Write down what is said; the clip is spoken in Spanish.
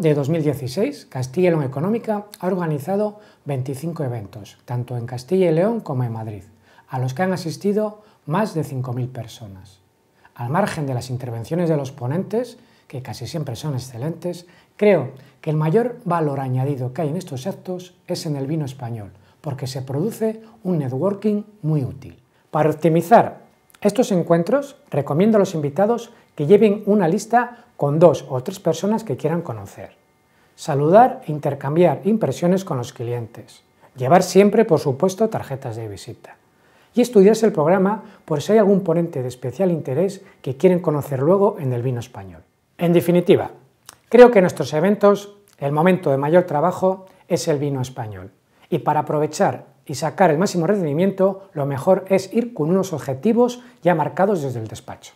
de 2016, Castilla y León Económica ha organizado 25 eventos, tanto en Castilla y León como en Madrid, a los que han asistido más de 5.000 personas. Al margen de las intervenciones de los ponentes, que casi siempre son excelentes, creo que el mayor valor añadido que hay en estos actos es en el vino español, porque se produce un networking muy útil. Para optimizar estos encuentros, recomiendo a los invitados que lleven una lista con dos o tres personas que quieran conocer. Saludar e intercambiar impresiones con los clientes. Llevar siempre, por supuesto, tarjetas de visita. Y estudiarse el programa por si hay algún ponente de especial interés que quieren conocer luego en el vino español. En definitiva, creo que en nuestros eventos el momento de mayor trabajo es el vino español. Y para aprovechar y sacar el máximo rendimiento, lo mejor es ir con unos objetivos ya marcados desde el despacho.